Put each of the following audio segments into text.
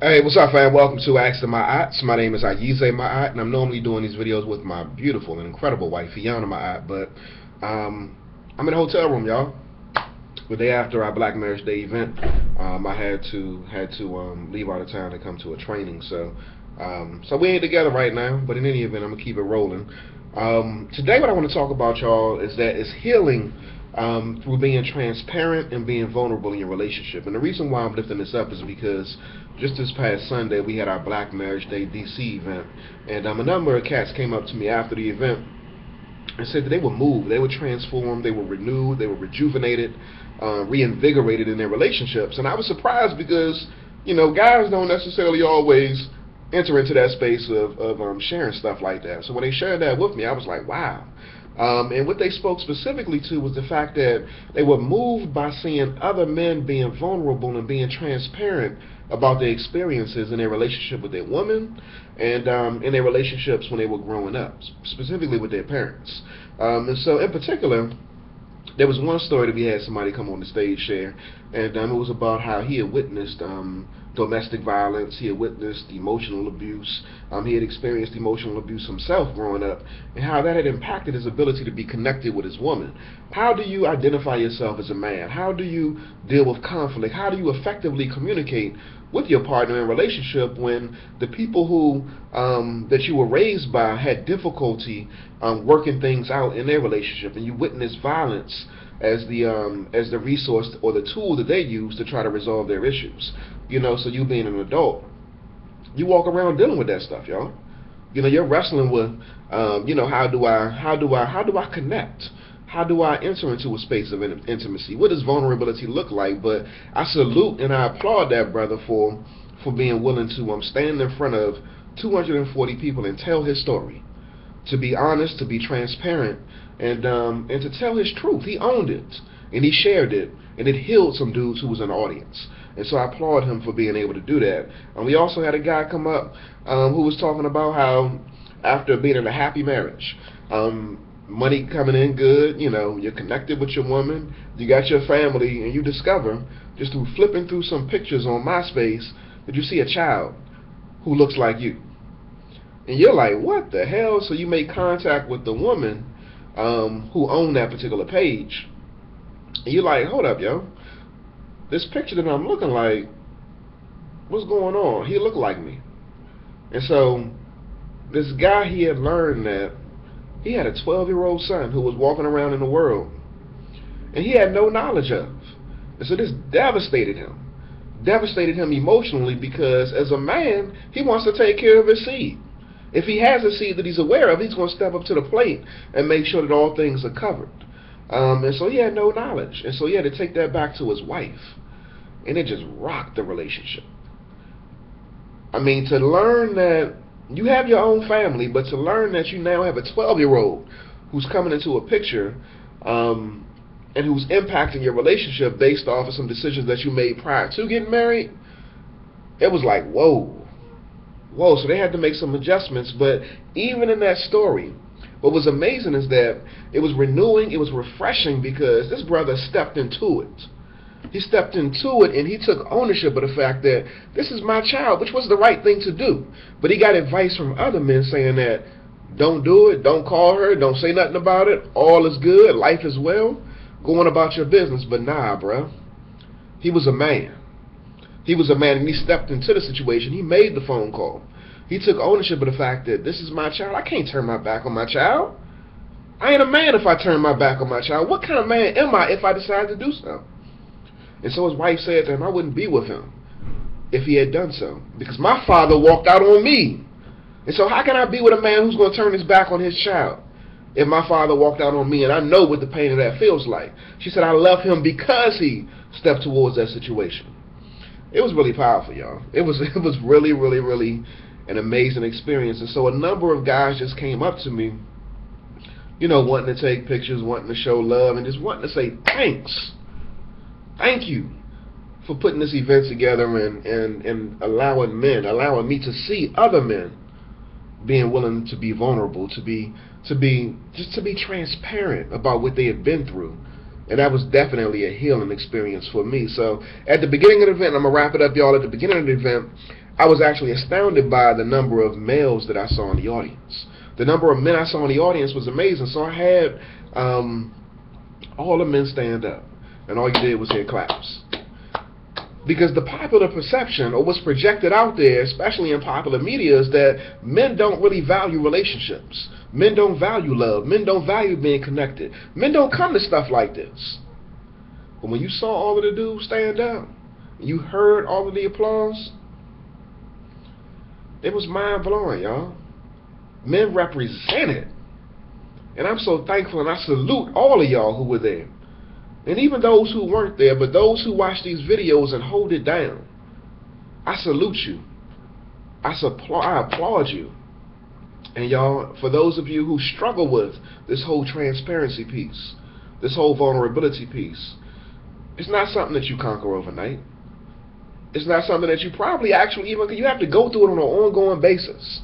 Hey, what's up, fam? Welcome to Ask My Ma'at. My name is Ayize Ma'at, and I'm normally doing these videos with my beautiful and incredible wife, Aiyana Ma'at, but um, I'm in a hotel room, y'all. The day after our Black Marriage Day event, um, I had to had to um, leave out of town to come to a training, so um, so we ain't together right now. But in any event, I'm gonna keep it rolling. Um, today, what I want to talk about, y'all, is that it's healing um, through being transparent and being vulnerable in your relationship. And the reason why I'm lifting this up is because just this past Sunday we had our Black Marriage Day DC event, and um, a number of cats came up to me after the event and said that they were moved, they were transformed, they were renewed, they were rejuvenated, uh, reinvigorated in their relationships. And I was surprised because you know guys don't necessarily always enter into that space of, of um, sharing stuff like that. So when they shared that with me, I was like, wow. Um, and what they spoke specifically to was the fact that they were moved by seeing other men being vulnerable and being transparent about their experiences in their relationship with their woman and um, in their relationships when they were growing up, specifically with their parents. Um, and so, in particular, there was one story that we had somebody come on the stage share, and um, it was about how he had witnessed um, domestic violence, he had witnessed emotional abuse, um, he had experienced emotional abuse himself growing up, and how that had impacted his ability to be connected with his woman. How do you identify yourself as a man? How do you deal with conflict? How do you effectively communicate with your partner in relationship when the people who um, that you were raised by had difficulty um, working things out in their relationship, and you witness violence as the um, as the resource or the tool they use to try to resolve their issues. You know, so you being an adult, you walk around dealing with that stuff, y'all. You know, you're wrestling with, um, you know, how do I, how do I, how do I connect? How do I enter into a space of intimacy? What does vulnerability look like? But I salute and I applaud that brother for for being willing to um, stand in front of 240 people and tell his story, to be honest, to be transparent, and um, and to tell his truth. He owned it and he shared it, and it healed some dudes who was in the audience. And so I applaud him for being able to do that. And we also had a guy come up um, who was talking about how after being in a happy marriage, um, money coming in good, you know, you're connected with your woman, you got your family, and you discover just through flipping through some pictures on MySpace that you see a child who looks like you. And you're like, what the hell? So you make contact with the woman um, who owned that particular page. And you're like, hold up, yo. This picture that I'm looking like, what's going on? He looked like me. And so this guy, he had learned that he had a 12 year old son who was walking around in the world and he had no knowledge of. And so this devastated him. Devastated him emotionally because as a man, he wants to take care of his seed. If he has a seed that he's aware of, he's going to step up to the plate and make sure that all things are covered. Um, and so he had no knowledge. And so he had to take that back to his wife. And it just rocked the relationship. I mean, to learn that you have your own family, but to learn that you now have a 12 year old who's coming into a picture um, and who's impacting your relationship based off of some decisions that you made prior to getting married, it was like, whoa. Whoa, so they had to make some adjustments. But even in that story, what was amazing is that it was renewing, it was refreshing because this brother stepped into it. He stepped into it and he took ownership of the fact that this is my child, which was the right thing to do. But he got advice from other men saying that don't do it, don't call her, don't say nothing about it, all is good, life is well, go on about your business. But nah, bruh. He was a man. He was a man and he stepped into the situation. He made the phone call. He took ownership of the fact that this is my child. I can't turn my back on my child. I ain't a man if I turn my back on my child. What kind of man am I if I decide to do so? And so his wife said to him, I wouldn't be with him if he had done so. Because my father walked out on me. And so how can I be with a man who's going to turn his back on his child? If my father walked out on me and I know what the pain of that feels like. She said, I love him because he stepped towards that situation. It was really powerful, y'all. It was it was really, really, really an amazing experience. And so a number of guys just came up to me, you know, wanting to take pictures, wanting to show love, and just wanting to say thanks thank you for putting this event together and, and, and allowing men, allowing me to see other men being willing to be vulnerable, to be to be just to be transparent about what they had been through. And that was definitely a healing experience for me. So at the beginning of the event, I'm gonna wrap it up, y'all. At the beginning of the event, I was actually astounded by the number of males that I saw in the audience. The number of men I saw in the audience was amazing. So I had um, all the men stand up, and all you did was hear claps. Because the popular perception, or what's projected out there, especially in popular media, is that men don't really value relationships. Men don't value love. Men don't value being connected. Men don't come to stuff like this. But when you saw all of the dudes stand up, you heard all of the applause, it was mind blowing, y'all. Men represented. And I'm so thankful and I salute all of y'all who were there. And even those who weren't there, but those who watch these videos and hold it down. I salute you. I, suppl- I applaud you. And y'all, for those of you who struggle with this whole transparency piece, this whole vulnerability piece, it's not something that you conquer overnight. It's not something that you probably actually even you have to go through it on an ongoing basis.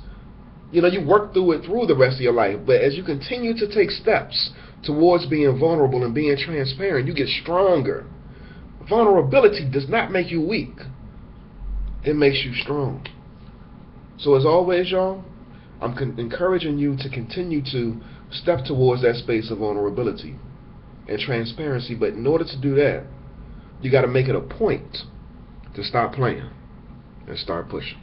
You know, you work through it through the rest of your life, but as you continue to take steps towards being vulnerable and being transparent, you get stronger. Vulnerability does not make you weak. It makes you strong. So as always, y'all, I'm encouraging you to continue to step towards that space of vulnerability and transparency. But in order to do that, you got to make it a point to stop playing and start pushing.